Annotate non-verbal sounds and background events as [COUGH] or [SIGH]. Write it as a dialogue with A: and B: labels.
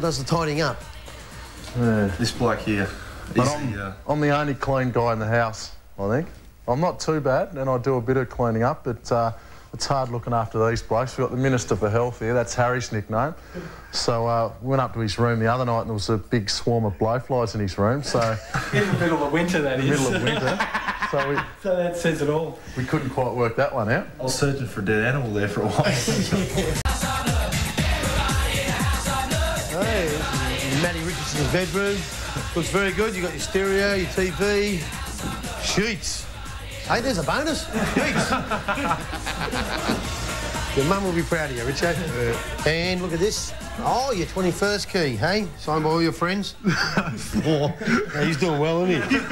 A: does the tidying up?
B: This bloke here.
C: But I'm,
B: the, uh,
C: I'm the only clean guy in the house, I think. I'm not too bad, and I do a bit of cleaning up, but uh, it's hard looking after these blokes. We've got the Minister for Health here, that's Harry's nickname. So uh, we went up to his room the other night and there was a big swarm of blowflies in his room, so [LAUGHS]
D: In the middle of winter, that is.
C: middle of winter. So we, [LAUGHS]
D: So that says it all.
C: we couldn't quite work that one out.
B: I was searching for a dead animal there for a while. [LAUGHS]
A: Matty Richardson's bedroom. Looks very good. You got your stereo, your TV, sheets. Hey, there's a bonus. Sheets. [LAUGHS] your mum will be proud of you, Richard. And look at this. Oh, your 21st key, hey? Signed by all your friends. [LAUGHS] oh, he's doing well, isn't he? [LAUGHS]